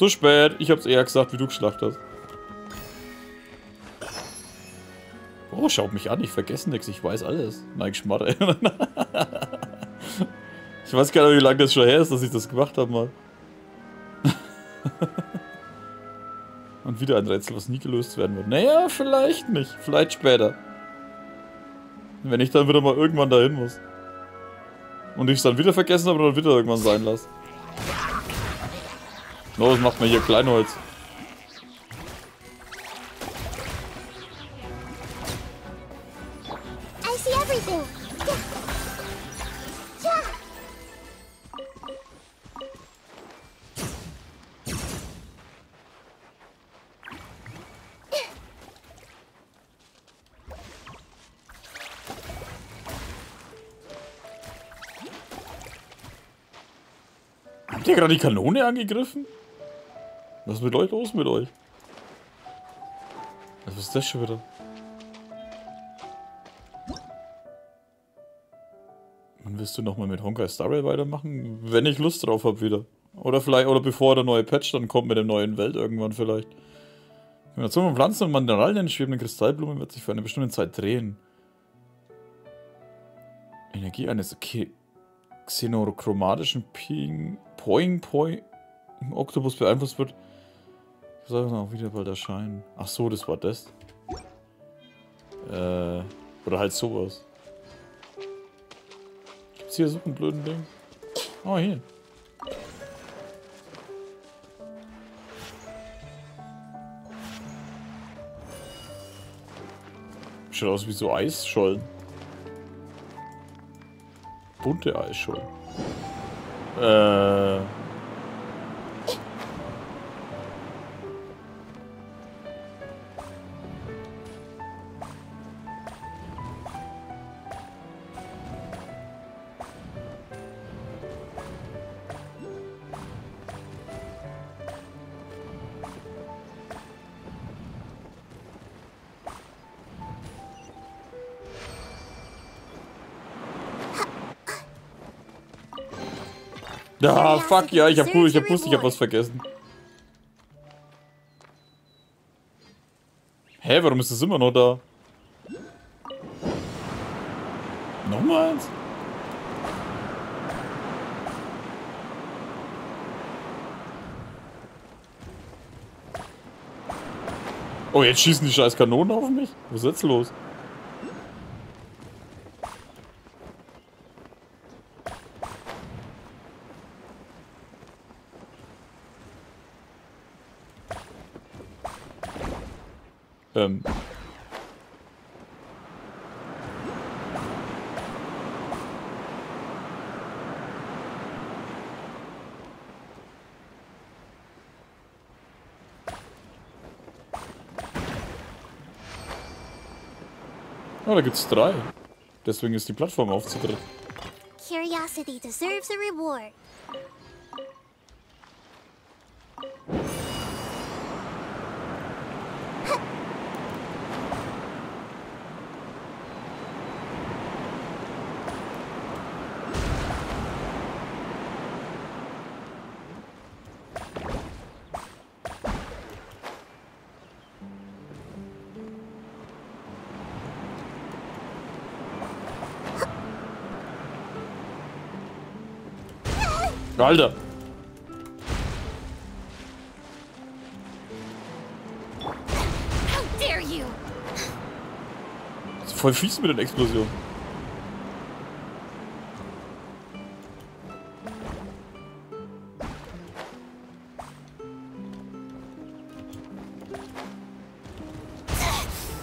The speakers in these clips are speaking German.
Zu spät. Ich hab's eher gesagt, wie du geschlacht hast. Oh, schaut mich an. Ich vergesse nichts. Ich weiß alles. Nein, Schmarre. ich weiß gar nicht, wie lange das schon her ist, dass ich das gemacht habe mal. Und wieder ein Rätsel, was nie gelöst werden wird. Naja, vielleicht nicht. Vielleicht später. Wenn ich dann wieder mal irgendwann dahin muss. Und ich es dann wieder vergessen habe und dann wieder irgendwann sein lasse. Los, macht mir hier Kleinholz. ihr gerade die Kanone angegriffen? Was ist mit euch los mit euch? Was ist das schon wieder? Wann willst du nochmal mit Honkai Star Rail weitermachen? Wenn ich Lust drauf habe wieder. Oder vielleicht, oder bevor der neue Patch dann kommt mit der neuen Welt irgendwann vielleicht. Die Kombination von Pflanzen und Mineralien schwebenden Kristallblumen wird sich für eine bestimmte Zeit drehen. Energie eines xenochromatischen Ping Poing Poing Oktopus beeinflusst wird, soll auch wieder bald erscheinen. Ach so, das war das. Äh, oder halt sowas. Gibt's hier so einen blöden Ding? Oh, hier. Schaut aus wie so Eisschollen. Bunte Eisschollen. Äh. Ja, fuck, ja, ich hab, ich hab ich hab was vergessen. Hä, warum ist das immer noch da? Nochmal eins? Oh, jetzt schießen die scheiß Kanonen auf mich? Was ist jetzt los? Ähm. Oh, da gibt's drei. Deswegen ist die Plattform aufzudrehen. Curiosity deserves a reward. Alter. Das ist voll fies mit den Explosionen.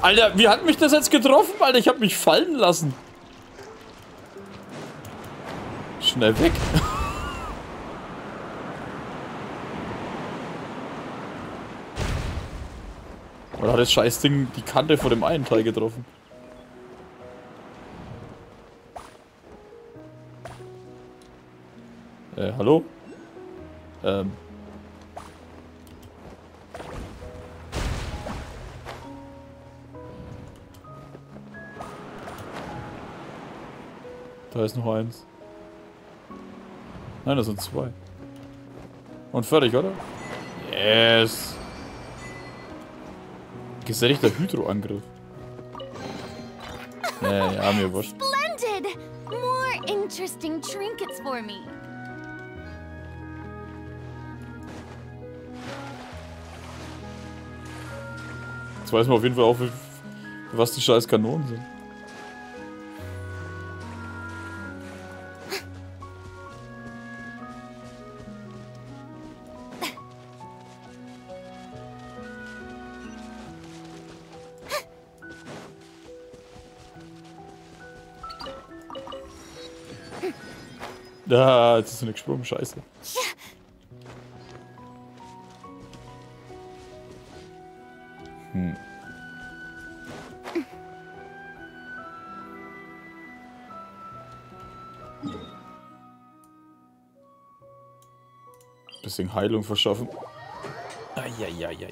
Alter, wie hat mich das jetzt getroffen, Alter? Ich hab mich fallen lassen. Schnell weg. Oder hat das scheiß Ding die Kante vor dem einen Teil getroffen? Äh, hallo? Ähm. Da ist noch eins. Nein, das sind zwei. Und fertig, oder? Yes. Gesättigter Hydroangriff. Ja, ja, mir wurscht. Splendid! More interesting trinkets for me. Jetzt weiß man auf jeden Fall auch, was die scheiß Kanonen sind. Ja, jetzt ist sie nicht gesprungen, scheiße. Hm. Bisschen Heilung verschaffen. Eieieiei.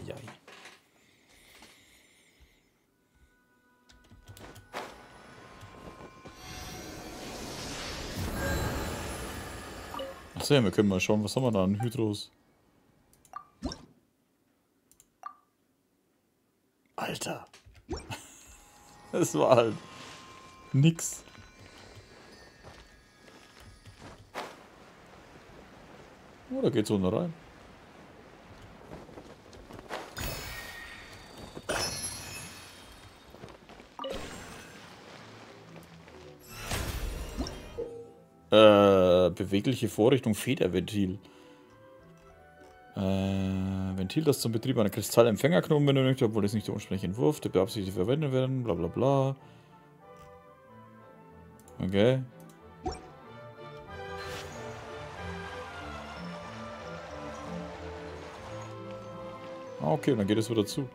Achso, ja, wir können mal schauen, was haben wir da an Hydros? Alter. Das war halt nix. Oh, da geht's unten rein. Äh, bewegliche Vorrichtung Federventil. Äh, Ventil, das zum Betrieb einer Kristallempfängerknoten benötigt, obwohl es nicht der ursprüngliche Entwurf, der beabsichtigt verwendet werden, bla bla bla. Okay. Ah, okay, dann geht es wieder zu.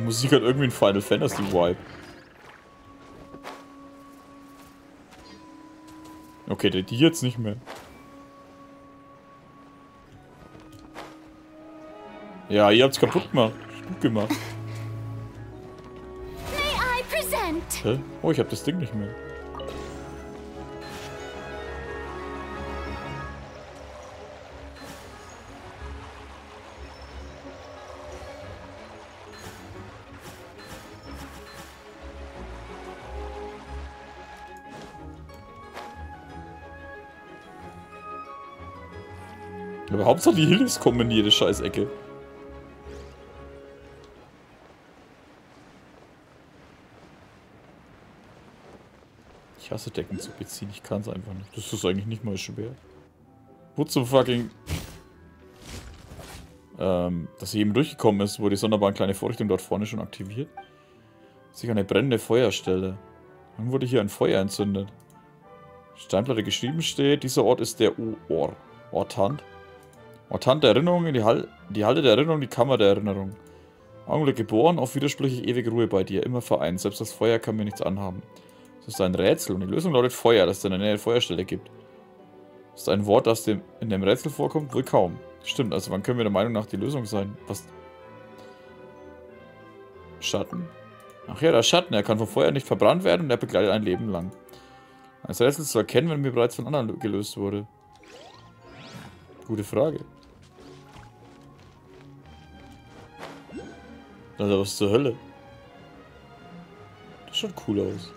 Die Musik hat irgendwie ein Final Fantasy Vibe. Okay, die jetzt nicht mehr. Ja, ihr habt's kaputt gemacht. Gut gemacht. Hä? Oh, ich hab das Ding nicht mehr. Hauptsache die Hilfs kommen in jede Scheißecke. Ich hasse Decken zu beziehen, ich kann es einfach nicht. Das ist eigentlich nicht mal schwer. Wo zum fucking... Ähm, dass sie eben durchgekommen ist, wurde die sonderbare kleine Vorrichtung dort vorne schon aktiviert. Sich eine brennende Feuerstelle. Dann wurde hier ein Feuer entzündet. Steinplatte geschrieben steht, dieser Ort ist der Ohr. Ortant. Ortant der Erinnerung, die, Hal die Halle der Erinnerung, die Kammer der Erinnerung. Augenblick geboren, auf widersprüchlich ewige Ruhe bei dir, immer vereint. Selbst das Feuer kann mir nichts anhaben. Das ist ein Rätsel und die Lösung lautet Feuer, das es in der Nähe Feuerstelle gibt. Ist ein Wort, das dem, in dem Rätsel vorkommt? Wohl kaum. Stimmt, also wann können wir der Meinung nach die Lösung sein? Was? Schatten? Ach ja, der Schatten, er kann vom Feuer nicht verbrannt werden und er begleitet ein Leben lang. Als Rätsel zu erkennen, wenn mir bereits von anderen gelöst wurde. Gute Frage. Also was zur Hölle? Das schaut cool aus.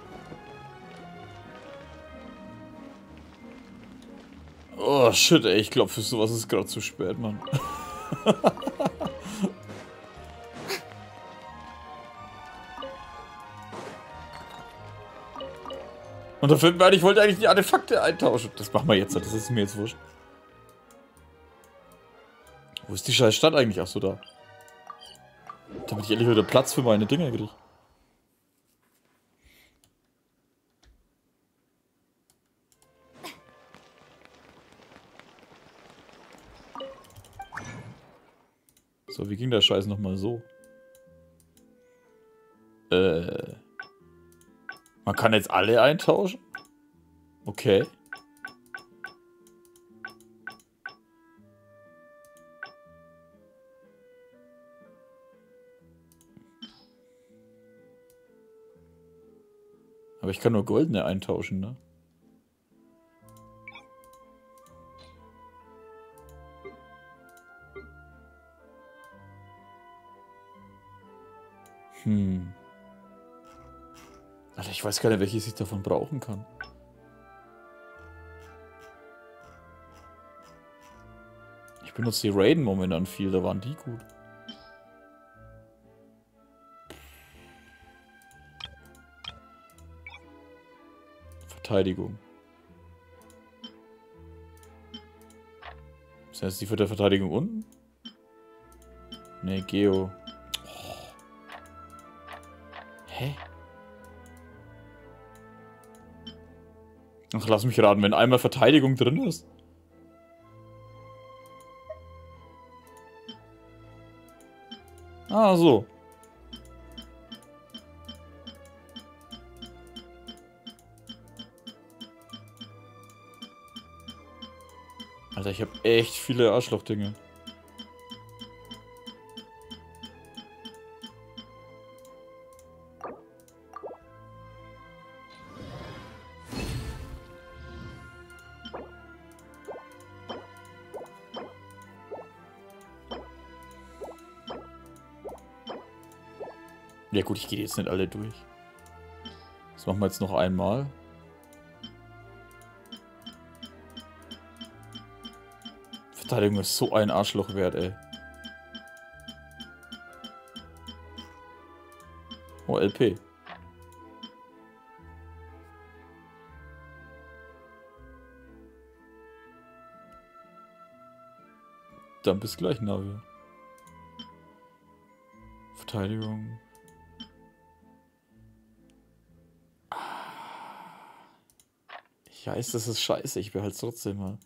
Oh shit, ey, ich glaube für sowas ist gerade zu spät, Mann. Und da fällt mir ein, ich wollte eigentlich die Artefakte eintauschen. Das machen wir jetzt, das ist mir jetzt wurscht. Wo ist die scheiß Stadt eigentlich? Ach so, da. Damit ich endlich wieder Platz für meine Dinger kriege. So, wie ging der Scheiß nochmal so? Äh. Man kann jetzt alle eintauschen? Okay. Ich kann nur goldene eintauschen, ne? Hm. Alter, ich weiß gar nicht, welches ich davon brauchen kann. Ich benutze die Raiden momentan viel, da waren die gut. Verteidigung. Ist das die für der Verteidigung unten? Ne, Geo. Oh. Hä? Ach, lass mich raten, wenn einmal Verteidigung drin ist. Ah, so. Alter, ich habe echt viele Arschlochdinge. Ja gut, ich gehe jetzt nicht alle durch. Das machen wir jetzt noch einmal. Verteidigung ist so ein Arschloch wert, ey. Oh, LP. Dann bis gleich, Navi. Verteidigung. Ich weiß, das ist scheiße, ich behalte es trotzdem mal.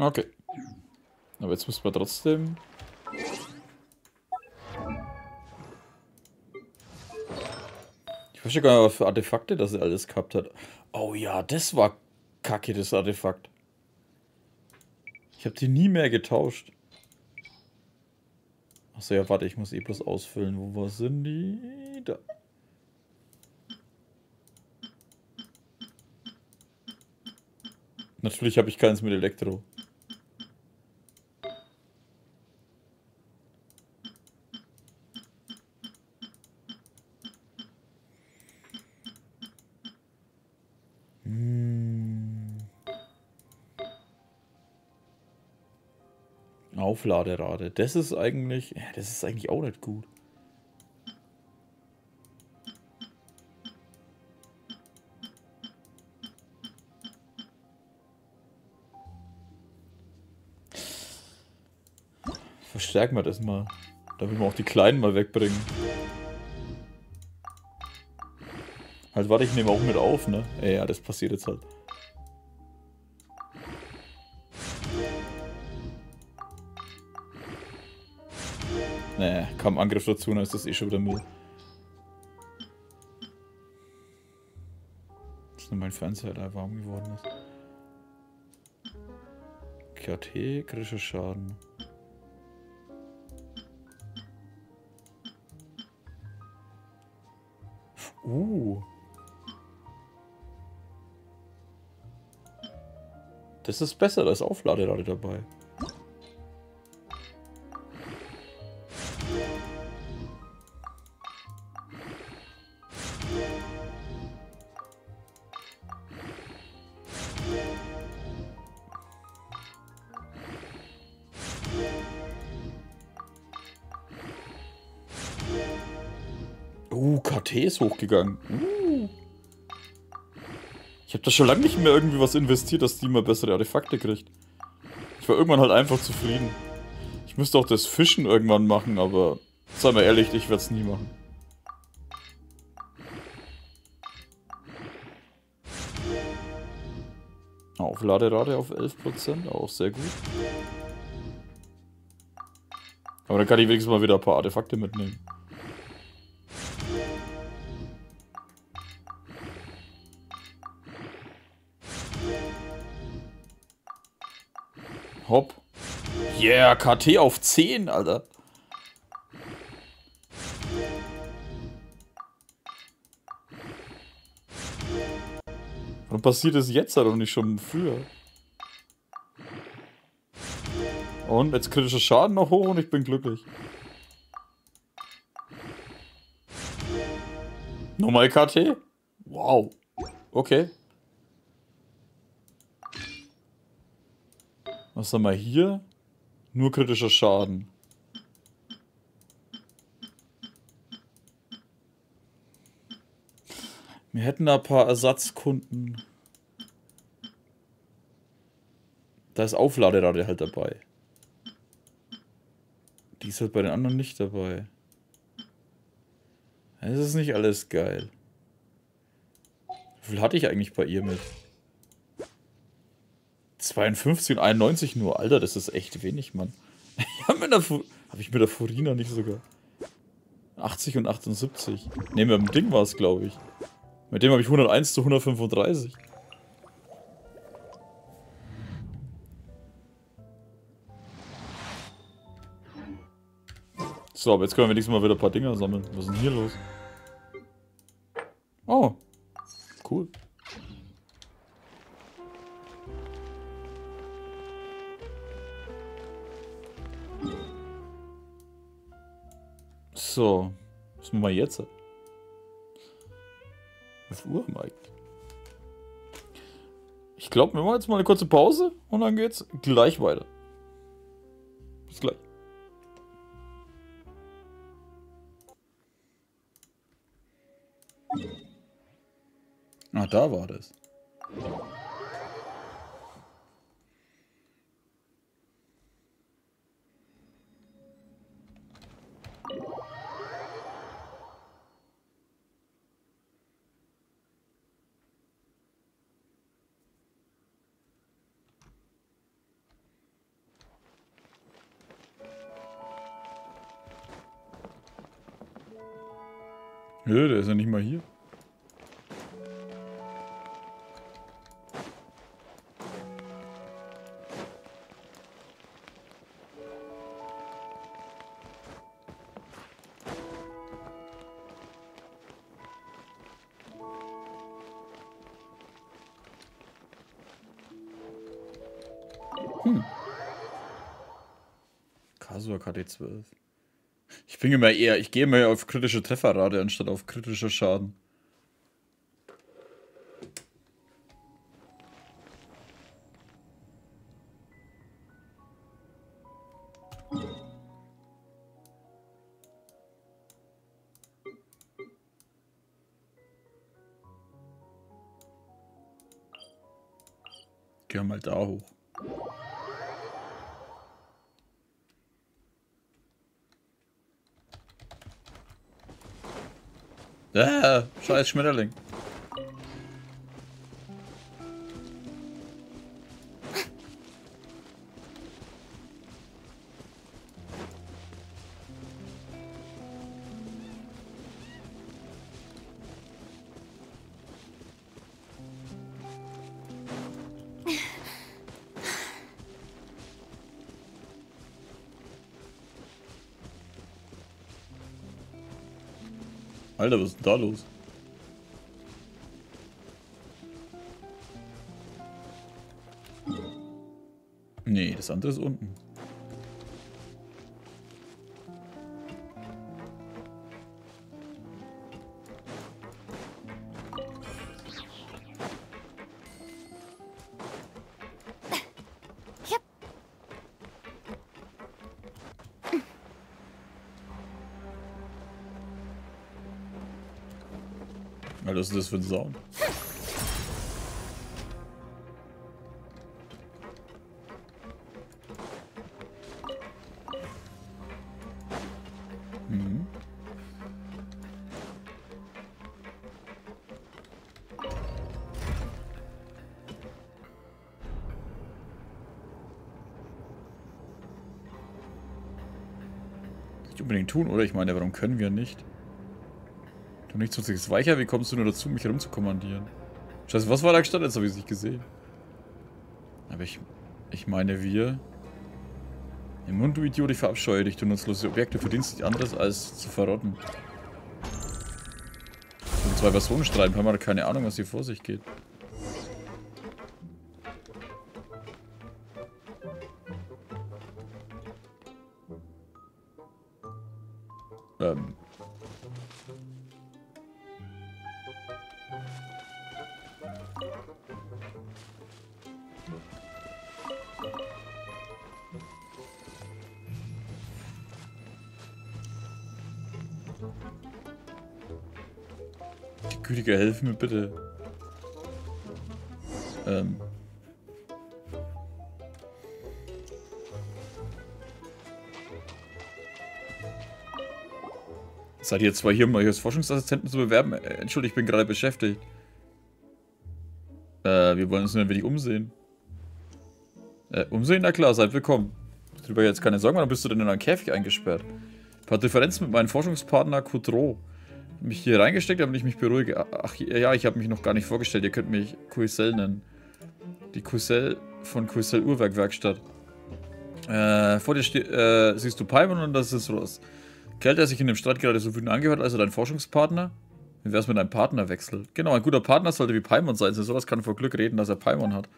Okay. Aber jetzt müssen wir trotzdem... Ich weiß gar nicht, was für Artefakte das alles gehabt hat. Oh ja, das war kacke, das Artefakt. Ich habe die nie mehr getauscht. Achso, ja, warte, ich muss eh bloß ausfüllen. Wo sind die? Da. Natürlich habe ich keins mit Elektro. Aufladerate. Das ist eigentlich... Das ist eigentlich auch nicht gut. Verstärken wir das mal. Damit wir auch die Kleinen mal wegbringen. Halt, warte, ich nehme auch mit auf, ne? Ja, das passiert jetzt halt. Kam Angriff dazu, dann ist das eh schon wieder Müll. Das ist nur mein Fernseher, der warm geworden ist. KT, kritischer Schaden. Uh. Das ist besser, da ist Aufladerate dabei. Ist hochgegangen. Uh. Ich habe da schon lange nicht mehr irgendwie was investiert, dass die mal bessere Artefakte kriegt. Ich war irgendwann halt einfach zufrieden. Ich müsste auch das Fischen irgendwann machen, aber sei mal ehrlich, ich werde es nie machen. Aufladerate auf 11%, auch sehr gut. Aber dann kann ich wenigstens mal wieder ein paar Artefakte mitnehmen. Hopp. Yeah, KT auf 10, Alter. Warum passiert das jetzt halt und nicht schon früher? Und jetzt kritischer Schaden noch hoch und ich bin glücklich. Nochmal KT? Wow. Okay. Was haben wir hier? Nur kritischer Schaden. Wir hätten da ein paar Ersatzkunden. Da ist Aufladerate halt dabei. Die ist halt bei den anderen nicht dabei. Es ist nicht alles geil. Wie viel hatte ich eigentlich bei ihr mit? 52 und 91 nur. Alter, das ist echt wenig, Mann. Habe ich mit der Furina nicht sogar. 80 und 78. Ne, mit dem Ding war es, glaube ich. Mit dem habe ich 101 zu 135. So, aber jetzt können wir wenigstens mal wieder ein paar Dinger sammeln. Was ist denn hier los? Was machen wir jetzt? Was Uhr Mike? Ich glaube, wir machen jetzt mal eine kurze Pause und dann geht's gleich weiter. Bis gleich. Ah, da war das. Nö, der ist ja nicht mal hier. Hm. Kasua KD12. Bin immer eher, ich gehe mehr auf kritische Trefferrate anstatt auf kritischer Schaden. Geh mal da hoch. Ah, scheiß Schmetterling. Alter, was ist denn da los? Nee, das andere ist unten. ist das für ein Sound? Mhm. Nicht unbedingt tun, oder? Ich meine, warum können wir nicht? Du nicht sonstiges weicher, wie kommst du nur dazu, mich herumzukommandieren? Scheiße, was war da gestanden? Jetzt habe ich es nicht gesehen. Aber ich, ich meine, wir... Im Mund, du Idiot, ich verabscheue dich, du nutzlose Objekte verdienst nicht anderes, als zu verrotten. Und zwei Personen streiten, haben wir keine Ahnung, was hier vor sich geht. Die Gütige, helf mir bitte. Ähm. Seid ihr zwar hier, um euch als Forschungsassistenten zu bewerben? Äh, Entschuldigung, ich bin gerade beschäftigt. Äh, wir wollen uns nur ein wenig umsehen. Äh, umsehen? Na klar, seid willkommen. Darüber jetzt keine Sorgen, dann bist du denn in einen Käfig eingesperrt. Ein paar Differenzen mit meinem Forschungspartner Coudreau. Mich hier reingesteckt, damit ich mich beruhige. Ach ja, ich habe mich noch gar nicht vorgestellt. Ihr könnt mich Cuisel nennen. Die Cuisel von Cuisel Uhrwerkwerkstatt. Äh, vor dir äh, siehst du Paimon und das ist Ross. Kerl, der sich in dem Streit gerade so wütend angehört, also dein Forschungspartner? Wie wär's mit einem Partnerwechsel? Genau, ein guter Partner sollte wie Paimon sein. So sowas kann vor Glück reden, dass er Paimon hat.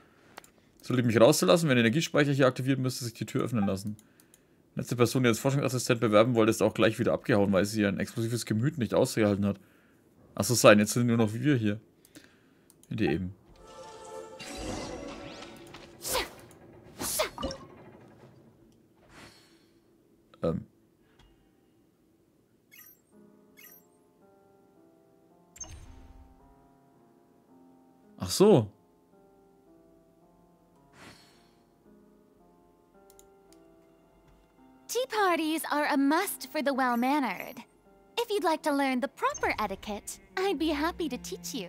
Sollte ich mich rauszulassen, wenn der Energiespeicher hier aktiviert, müsste sich die Tür öffnen lassen. Letzte Person, die als Forschungsassistent bewerben wollte, ist auch gleich wieder abgehauen, weil sie ein explosives Gemüt nicht ausgehalten hat. Achso, sein, jetzt sind nur noch wir hier. Die eben. Ähm. Ach so. Parties are a must for the well-mannered. If you'd like to learn the proper etiquette, I'd be happy to teach you.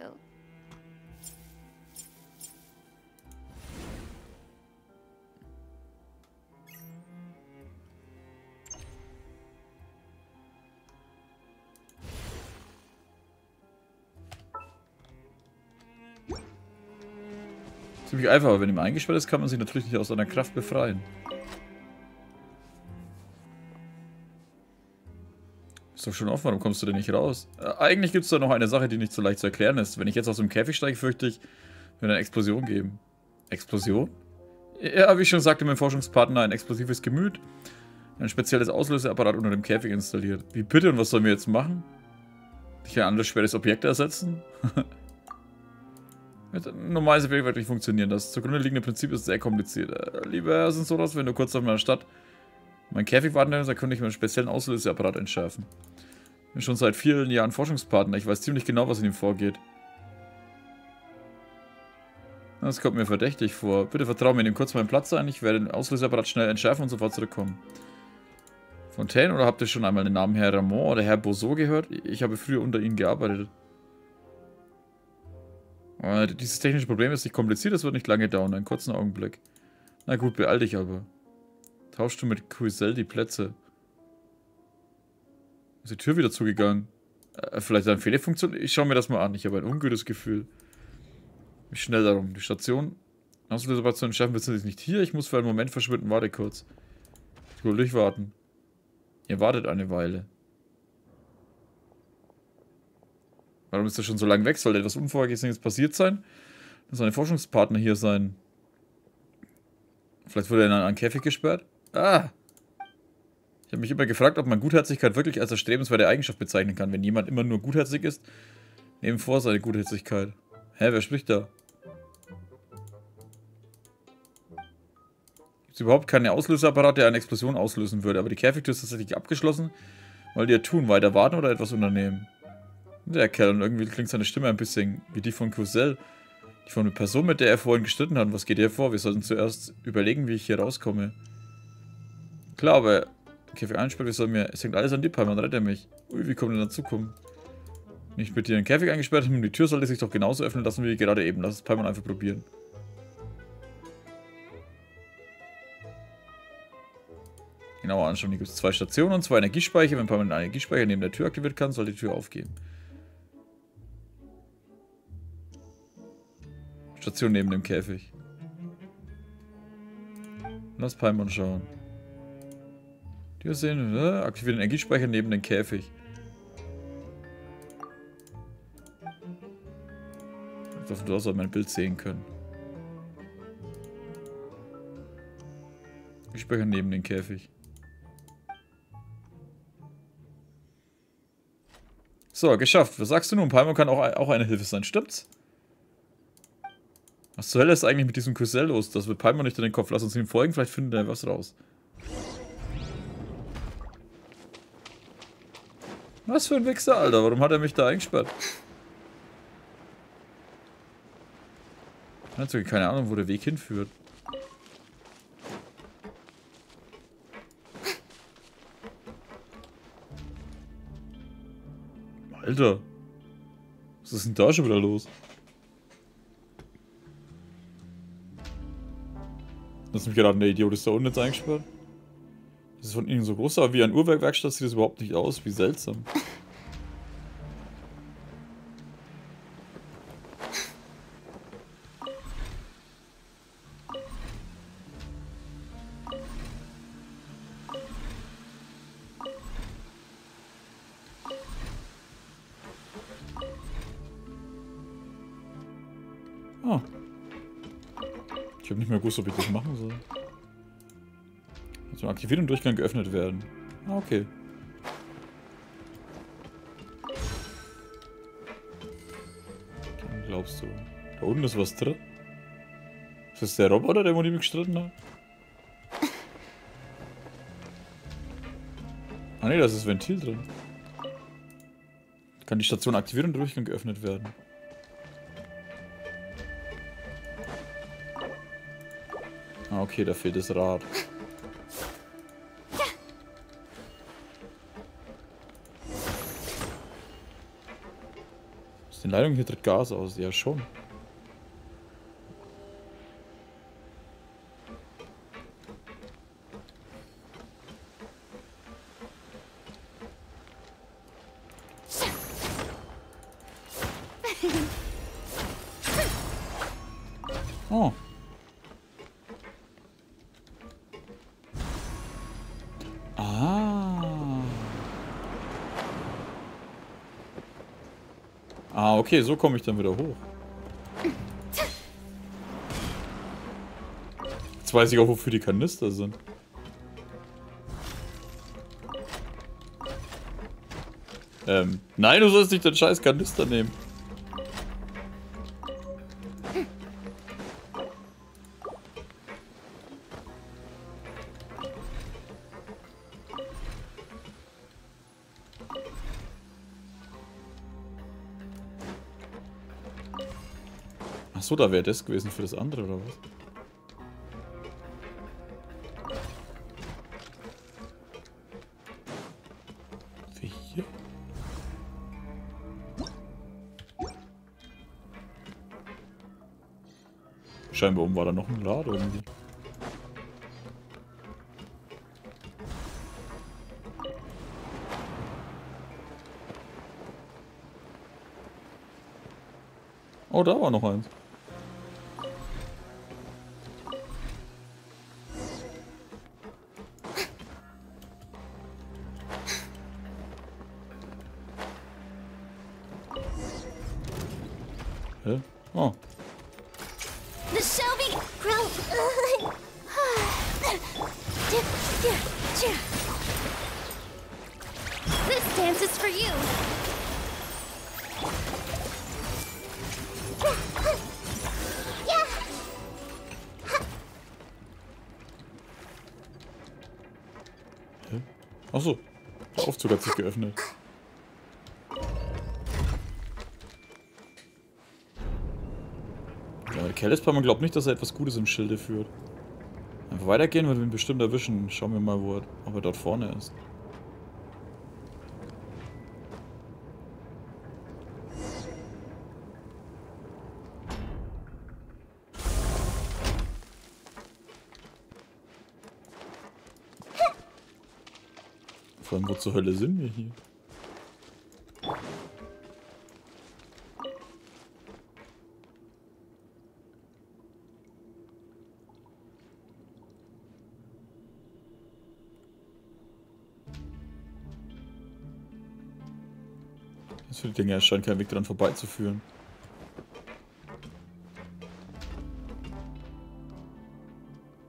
Ziemlich einfach, aber wenn ihm eingesperrt ist, kann man sich natürlich nicht aus seiner Kraft befreien. Ist doch schon offen, warum kommst du denn nicht raus? Äh, eigentlich gibt es da noch eine Sache, die nicht so leicht zu erklären ist. Wenn ich jetzt aus dem Käfig steige, fürchte ich, wird eine Explosion geben. Explosion? Ja, wie ich schon sagte, mein Forschungspartner ein explosives Gemüt. Ein spezielles Auslöseapparat unter dem Käfig installiert. Wie bitte und was sollen wir jetzt machen? Dich ein anderes schweres Objekt ersetzen? Normalerweise wird wirklich funktionieren. Das zugrunde liegende Prinzip ist sehr kompliziert. Äh, lieber Herr Sensoros, wenn du kurz auf meiner Stadt mein Käfig warten dann könnte ich mir einen speziellen Auslöseapparat entschärfen. Ich bin schon seit vielen Jahren Forschungspartner. Ich weiß ziemlich genau, was in ihm vorgeht. Das kommt mir verdächtig vor. Bitte vertraue mir, nimm kurz meinen Platz ein. Ich werde den Auslöseapparat schnell entschärfen und sofort zurückkommen. Fontaine, oder habt ihr schon einmal den Namen Herr Ramon oder Herr Bozo gehört? Ich habe früher unter ihnen gearbeitet. Aber dieses technische Problem ist nicht kompliziert, es wird nicht lange dauern. Einen kurzen Augenblick. Na gut, beeil dich aber. Tauschst du mit Cuisel die Plätze? Ist die Tür wieder zugegangen? Äh, vielleicht eine Fehlerfunktion? Ich schaue mir das mal an. Ich habe ein ungutes Gefühl. Ich schnell darum. Die Station. Auslöserbation schaffen wir es nicht hier. Ich muss für einen Moment verschwinden. Warte kurz. Ich will durchwarten. Ihr wartet eine Weile. Warum ist er schon so lange weg? Soll etwas Unvorhergesehenes passiert sein? Dass seine Forschungspartner hier sein. Vielleicht wurde er in einen Käfig gesperrt? Ah. Ich habe mich immer gefragt, ob man Gutherzigkeit wirklich als erstrebenswerte Eigenschaft bezeichnen kann. Wenn jemand immer nur gutherzig ist, nehmen vor seine Gutherzigkeit. Hä, wer spricht da? Gibt es überhaupt keine Auslöseapparat, der eine Explosion auslösen würde. Aber die Käfigtür ist tatsächlich abgeschlossen. Wollt ihr tun? Weiter warten oder etwas unternehmen? Der Kerl, und irgendwie klingt seine Stimme ein bisschen wie die von Cosell. Die von der Person, mit der er vorhin gestritten hat. Was geht hier vor? Wir sollten zuerst überlegen, wie ich hier rauskomme. Aber Käfig einsperrt, wie soll mir. Es hängt alles an dir, Palman, rette mich. Ui, wie kommt denn dazu kommen? Nicht mit dir in den Käfig eingesperrt die Tür sollte sich doch genauso öffnen lassen wie gerade eben. Lass es Palman einfach probieren. Genauer anschauen. Hier gibt es zwei Stationen und zwei Energiespeicher. Wenn man den Energiespeicher neben der Tür aktiviert kann, soll die Tür aufgehen. Station neben dem Käfig. Lass Paimon schauen. Die sehen, äh, aktiviert den Energiespeicher neben dem Käfig. Davon aus, soll mein Bild sehen können. Energiespeicher neben dem Käfig. So, geschafft. Was sagst du nun? Palmer kann auch, auch eine Hilfe sein, stimmt's? Was zur Hölle ist eigentlich mit diesem Cousin los? Das wird Palmer nicht in den Kopf. Lass uns ihm folgen, vielleicht findet er was raus. Was für ein Wichser, Alter. Warum hat er mich da eingesperrt? Ich habe keine Ahnung, wo der Weg hinführt. Alter. Was ist denn da schon wieder los? Lass mich gerade, der Idiot ist da unten jetzt eingesperrt. Das ist von ihnen so groß, aber wie ein Uhrwerkwerkstatt sieht das überhaupt nicht aus. Wie seltsam. Ah. Ich habe nicht mehr gewusst, ob ich das machen soll. Zum aktivieren und Durchgang geöffnet werden. Ah, okay. Glaubst du. Da unten ist was drin. Ist das der Roboter, der mit ihm gestritten hat? Ah ne, da ist das Ventil drin. Kann die Station aktivieren und Durchgang geöffnet werden. Ah, okay, da fehlt das Rad. Leitung hier tritt Gas aus? Ja, schon. Okay, so komme ich dann wieder hoch. Jetzt weiß ich auch, wofür die Kanister sind. Ähm, nein, du sollst nicht den scheiß Kanister nehmen. Achso, da wäre das gewesen für das andere, oder was? Scheinbar oben war da noch ein Rad irgendwie. Oh, da war noch eins. Hä? Oh. The Shelby Grow. This dance is for you. Achso. Der Aufzug hat sich geöffnet. Der man glaubt nicht, dass er etwas Gutes im Schilde führt. Einfach weitergehen, wenn wir ihn bestimmt erwischen. Schauen wir mal, wo er, ob er dort vorne ist. Vor allem, wo zur Hölle sind wir hier? Das für die Dinge scheint kein Weg dran vorbeizuführen.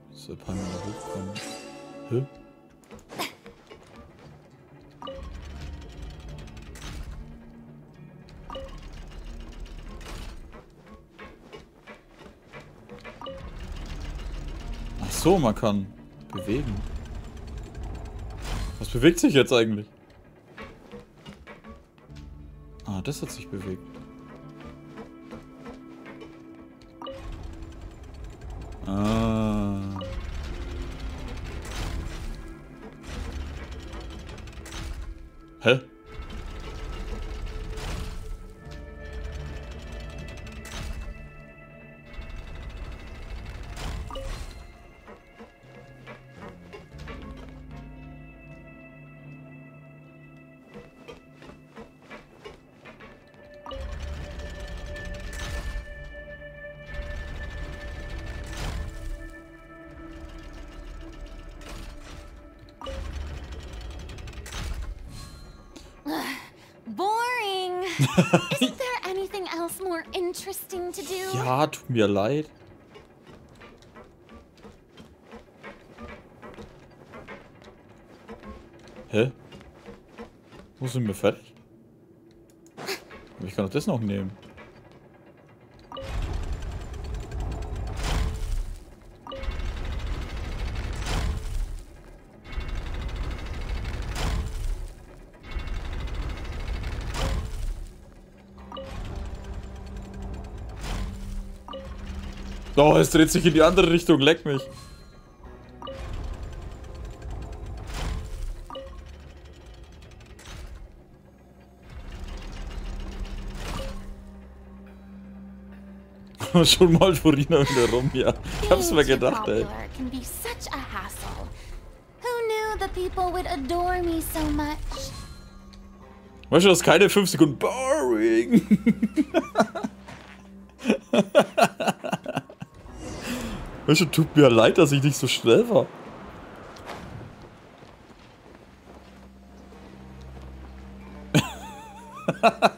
So, ein paar Mal hochkommen. Hä? Ach so, man kann bewegen. Was bewegt sich jetzt eigentlich? Das hat sich bewegt. Ja, tut mir leid. Hä? Wo sind wir fertig? Ich kann doch das noch nehmen. Oh, es dreht sich in die andere Richtung, leck mich. Schon mal Furina wieder rum, ja. Ich hab's mir gedacht, ey. Weißt du, das ist keine 5 Sekunden boring. weißt du, tut mir leid, dass ich nicht so schnell war.